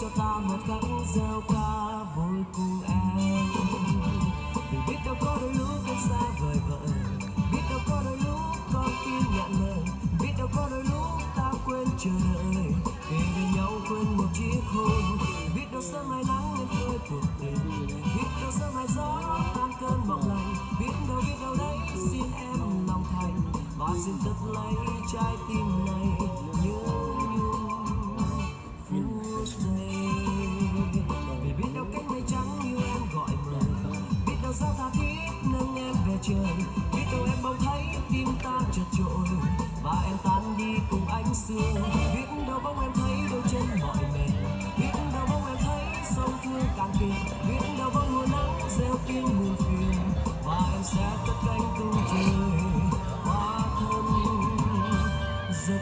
Cho ta một cánh rêu cao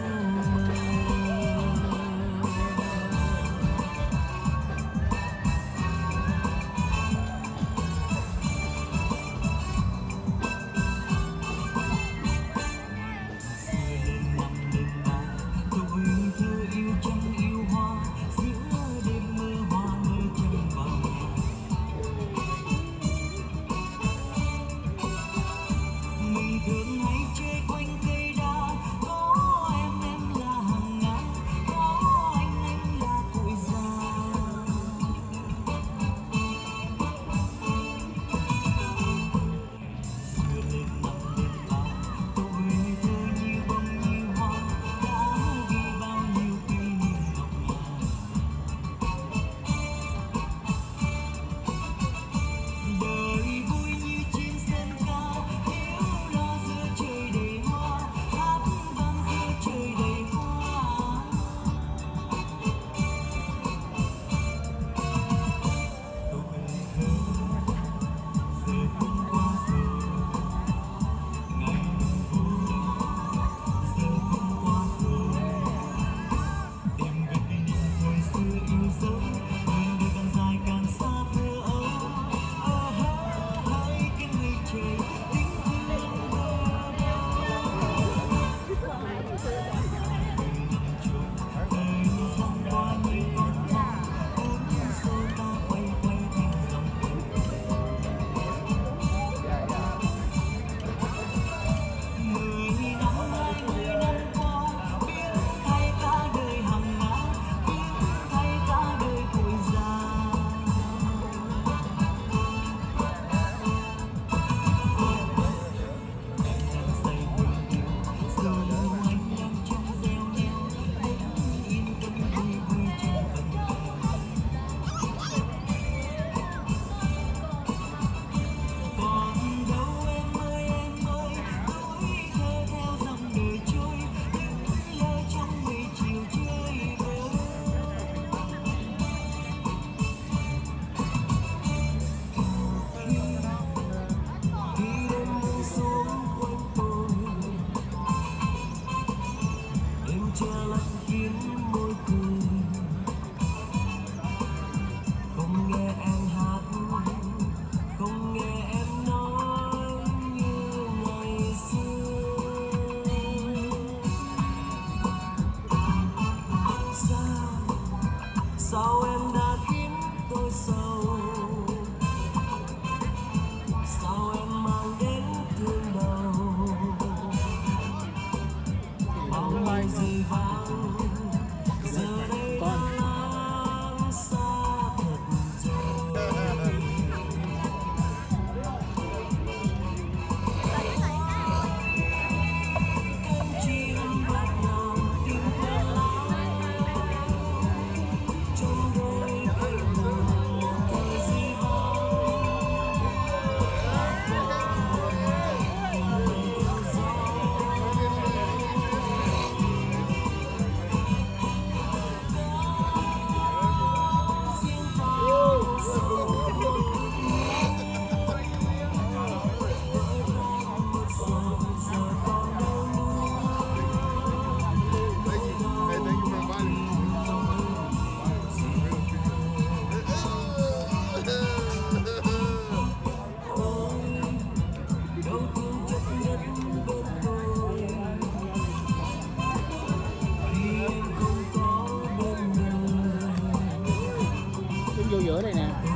home. dứa đây nè.